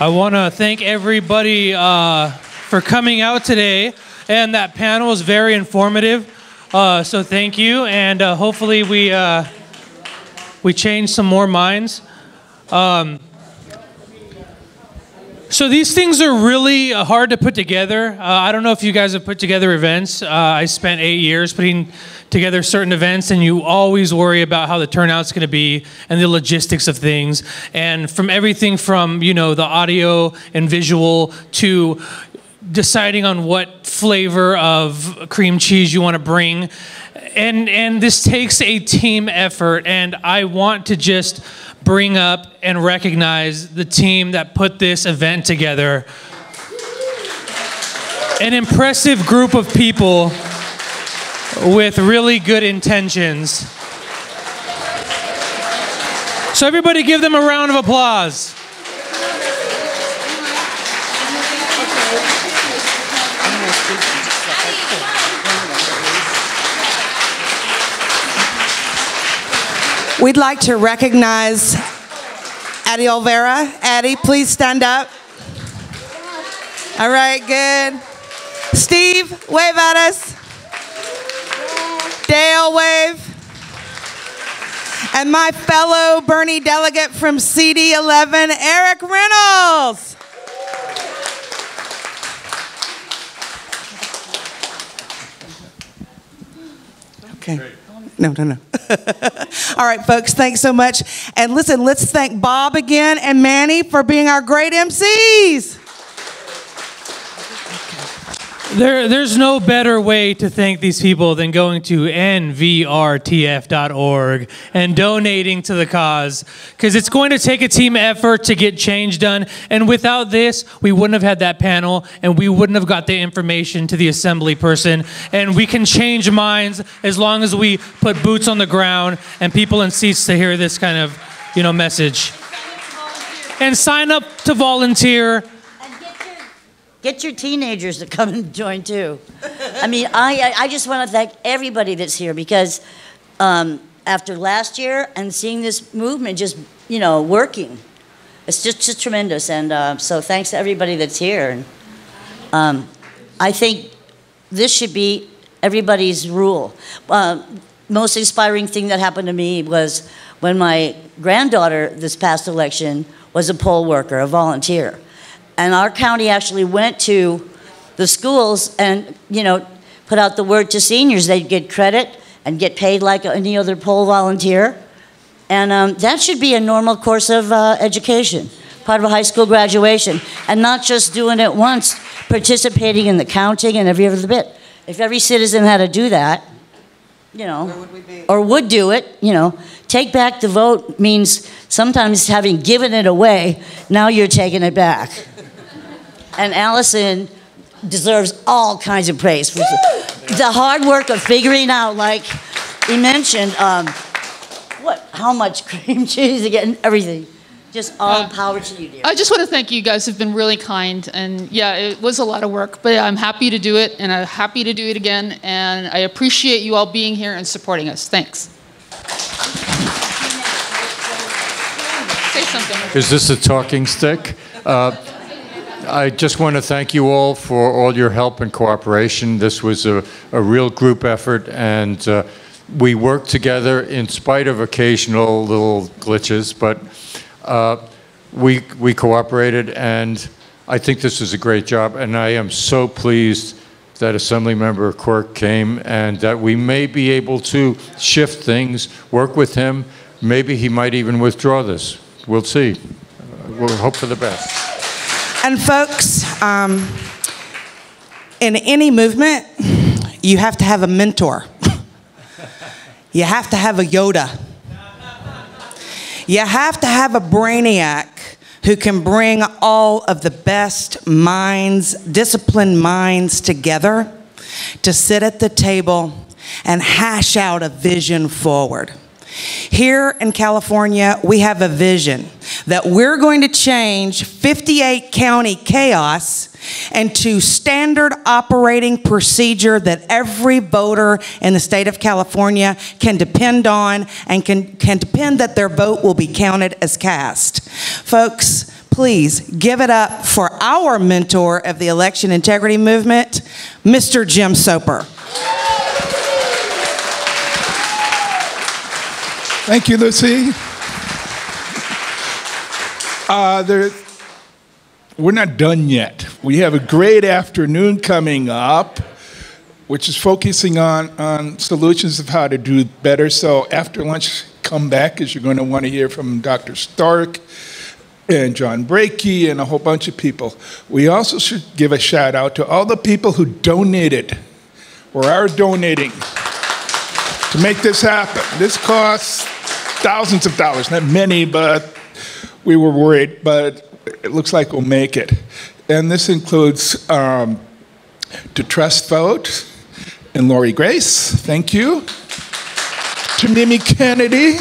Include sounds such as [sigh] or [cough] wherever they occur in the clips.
I want to thank everybody uh, for coming out today, and that panel was very informative. Uh, so thank you, and uh, hopefully we uh, we change some more minds. Um, so these things are really uh, hard to put together. Uh, I don't know if you guys have put together events. Uh, I spent eight years putting together certain events, and you always worry about how the turnout's going to be and the logistics of things. And from everything from you know the audio and visual to deciding on what flavor of cream cheese you want to bring. And, and this takes a team effort, and I want to just bring up and recognize the team that put this event together. An impressive group of people with really good intentions. So, everybody, give them a round of applause. We'd like to recognize Addie Olvera. Addie, please stand up. All right, good. Steve, wave at us. Dale, wave. And my fellow Bernie delegate from CD11, Eric Reynolds. Okay. No, no, no. [laughs] All right, folks, thanks so much. And listen, let's thank Bob again and Manny for being our great MCs. There, there's no better way to thank these people than going to nvrtf.org and donating to the cause. Because it's going to take a team effort to get change done. And without this, we wouldn't have had that panel and we wouldn't have got the information to the assembly person. And we can change minds as long as we put boots on the ground and people in seats to hear this kind of, you know, message. And sign up to volunteer. Get your teenagers to come and join too. I mean, I, I just want to thank everybody that's here because um, after last year and seeing this movement just, you know, working, it's just, just tremendous. And uh, so thanks to everybody that's here. And um, I think this should be everybody's rule. Uh, most inspiring thing that happened to me was when my granddaughter this past election was a poll worker, a volunteer. And our county actually went to the schools and, you know, put out the word to seniors. They'd get credit and get paid like any other poll volunteer. And um, that should be a normal course of uh, education, part of a high school graduation, and not just doing it once, participating in the counting and every other bit. If every citizen had to do that, you know, would or would do it, you know, take back the vote means sometimes having given it away, now you're taking it back. And Allison deserves all kinds of praise for the hard work of figuring out, like he mentioned, um, what, how much [laughs] cream cheese to get and everything. Just all uh, power to you, dear. I just want to thank you guys. Have been really kind, and yeah, it was a lot of work, but I'm happy to do it, and I'm happy to do it again. And I appreciate you all being here and supporting us. Thanks. Say something. Is this a talking stick? Uh, I just want to thank you all for all your help and cooperation. This was a, a real group effort, and uh, we worked together in spite of occasional little glitches, but uh, we, we cooperated, and I think this is a great job, and I am so pleased that Assemblymember Quirk came and that we may be able to shift things, work with him. Maybe he might even withdraw this. We'll see. We'll hope for the best. And folks, um, in any movement, you have to have a mentor. you have to have a Yoda. You have to have a brainiac who can bring all of the best minds, disciplined minds together to sit at the table and hash out a vision forward. Here in California, we have a vision that we're going to change 58 county chaos into standard operating procedure that every voter in the state of California can depend on and can, can depend that their vote will be counted as cast. Folks, please give it up for our mentor of the election integrity movement, Mr. Jim Soper. Thank you, Luci. Uh, there, we're not done yet. We have a great afternoon coming up, which is focusing on, on solutions of how to do better. So after lunch, come back because you're going to want to hear from Dr. Stark and John Brakey and a whole bunch of people. We also should give a shout out to all the people who donated or are donating to make this happen. This costs thousands of dollars, not many, but we were worried, but it looks like we'll make it. And this includes um, to Trust Vote and Lori Grace, thank you. To Mimi Kennedy,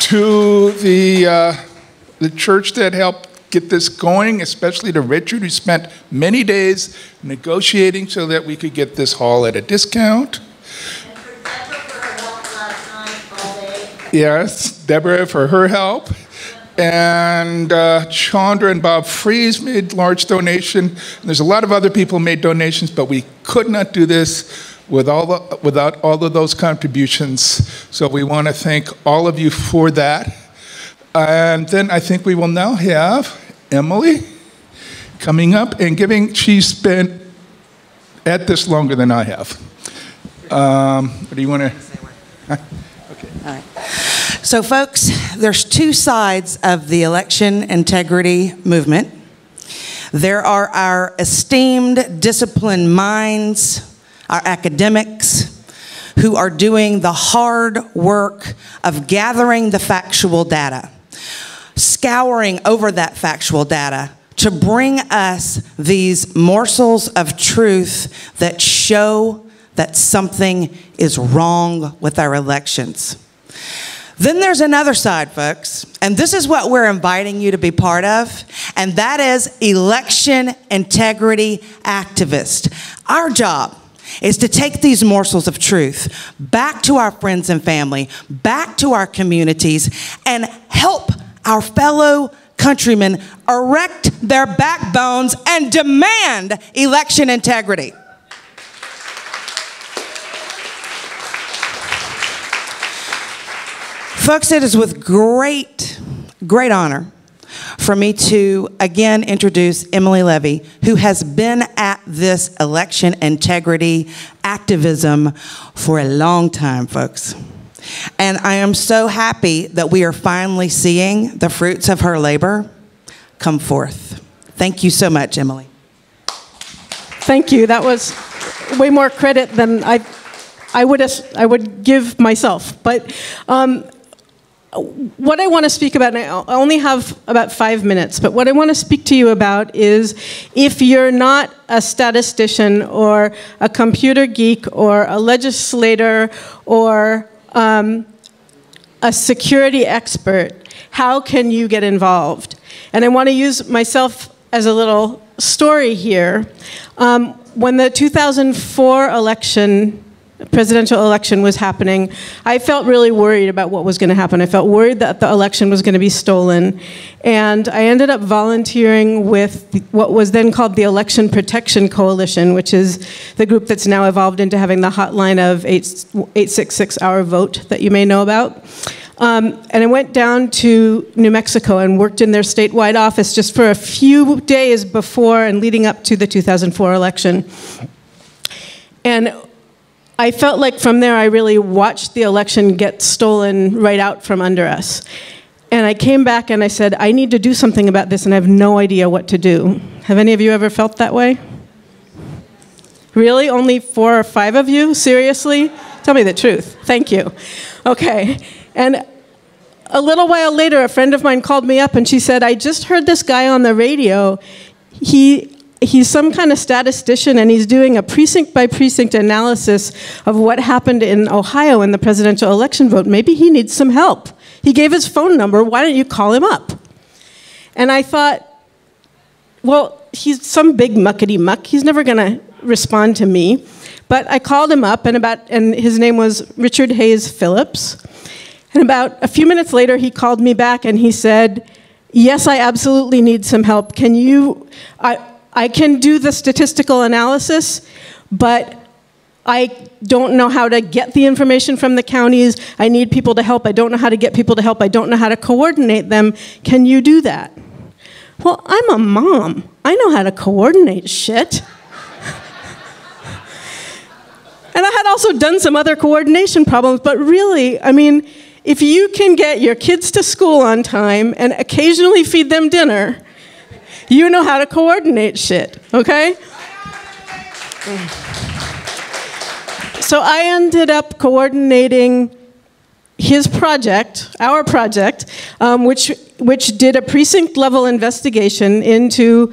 to the, uh, the church that helped get this going, especially to Richard, who spent many days negotiating so that we could get this hall at a discount. Yes, Deborah for her help. And uh, Chandra and Bob Fries made large donation. And there's a lot of other people made donations, but we could not do this with all the, without all of those contributions. So we want to thank all of you for that. And then I think we will now have Emily coming up and giving, she's been at this longer than I have. Um, what do you want to? [laughs] Okay. All right. So, folks, there's two sides of the election integrity movement. There are our esteemed, disciplined minds, our academics, who are doing the hard work of gathering the factual data, scouring over that factual data to bring us these morsels of truth that show that something is wrong with our elections. Then there's another side, folks, and this is what we're inviting you to be part of, and that is election integrity activist. Our job is to take these morsels of truth back to our friends and family, back to our communities, and help our fellow countrymen erect their backbones and demand election integrity. Folks, it is with great, great honor for me to again introduce Emily Levy, who has been at this election integrity activism for a long time, folks. And I am so happy that we are finally seeing the fruits of her labor come forth. Thank you so much, Emily. Thank you. That was way more credit than I, I would I would give myself. But um, what I want to speak about, and I only have about five minutes, but what I want to speak to you about is if you're not a statistician or a computer geek or a legislator or um, a security expert, how can you get involved? And I want to use myself as a little story here. Um, when the 2004 election presidential election was happening, I felt really worried about what was going to happen. I felt worried that the election was going to be stolen. And I ended up volunteering with what was then called the Election Protection Coalition, which is the group that's now evolved into having the hotline of 866 Our Vote that you may know about. Um, and I went down to New Mexico and worked in their statewide office just for a few days before and leading up to the 2004 election. And I felt like from there I really watched the election get stolen right out from under us. And I came back and I said, I need to do something about this and I have no idea what to do. Have any of you ever felt that way? Really? Only four or five of you? Seriously? Tell me the truth. Thank you. Okay. And a little while later, a friend of mine called me up and she said, I just heard this guy on the radio. He he's some kind of statistician and he's doing a precinct by precinct analysis of what happened in Ohio in the presidential election vote. Maybe he needs some help. He gave his phone number. Why don't you call him up? And I thought, well, he's some big muckety muck. He's never going to respond to me. But I called him up, and about and his name was Richard Hayes Phillips. And about a few minutes later, he called me back and he said, yes, I absolutely need some help. Can you, I, I can do the statistical analysis, but I don't know how to get the information from the counties. I need people to help. I don't know how to get people to help. I don't know how to coordinate them. Can you do that? Well, I'm a mom. I know how to coordinate shit. [laughs] and I had also done some other coordination problems, but really, I mean, if you can get your kids to school on time and occasionally feed them dinner, you know how to coordinate shit, okay? So I ended up coordinating his project, our project, um, which, which did a precinct level investigation into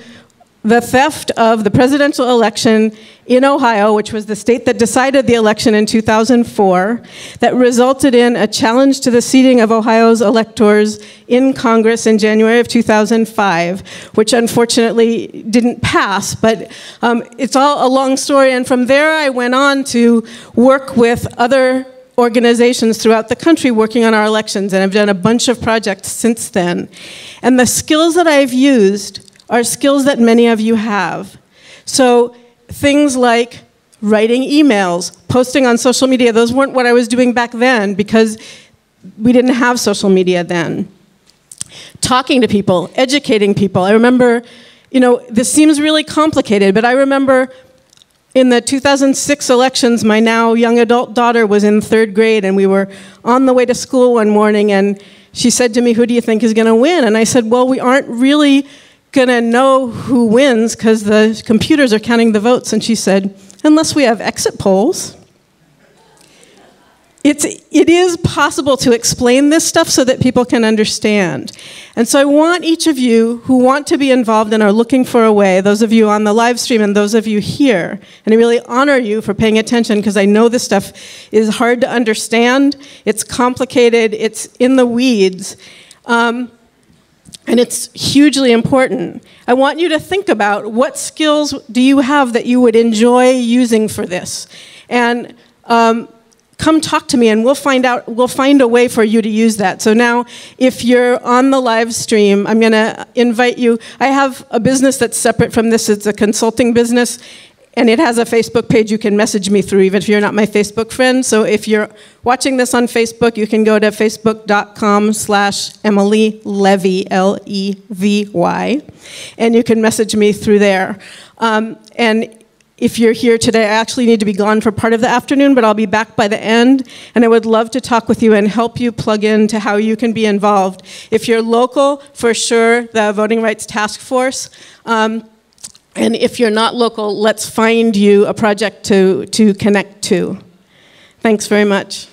the theft of the presidential election in Ohio, which was the state that decided the election in 2004, that resulted in a challenge to the seating of Ohio's electors in Congress in January of 2005, which unfortunately didn't pass. But um, it's all a long story. And from there, I went on to work with other organizations throughout the country working on our elections, and I've done a bunch of projects since then. And the skills that I've used are skills that many of you have. So things like writing emails, posting on social media, those weren't what I was doing back then because we didn't have social media then. Talking to people, educating people. I remember, you know, this seems really complicated, but I remember in the 2006 elections, my now young adult daughter was in third grade, and we were on the way to school one morning, and she said to me, Who do you think is going to win? And I said, Well, we aren't really going to know who wins because the computers are counting the votes. And she said, unless we have exit polls. It's, it is possible to explain this stuff so that people can understand. And so I want each of you who want to be involved and are looking for a way, those of you on the live stream and those of you here, and I really honor you for paying attention because I know this stuff is hard to understand, it's complicated, it's in the weeds. Um, and it's hugely important. I want you to think about what skills do you have that you would enjoy using for this, and um, come talk to me, and we'll find out. We'll find a way for you to use that. So now, if you're on the live stream, I'm going to invite you. I have a business that's separate from this. It's a consulting business, and it has a Facebook page you can message me through, even if you're not my Facebook friend. So if you're watching this on Facebook, you can go to facebook.com slash Emily Levy, L-E-V-Y, and you can message me through there. Um, and if you're here today, I actually need to be gone for part of the afternoon, but I'll be back by the end, and I would love to talk with you and help you plug in to how you can be involved. If you're local, for sure, the Voting Rights Task Force. Um, and if you're not local, let's find you a project to, to connect to. Thanks very much.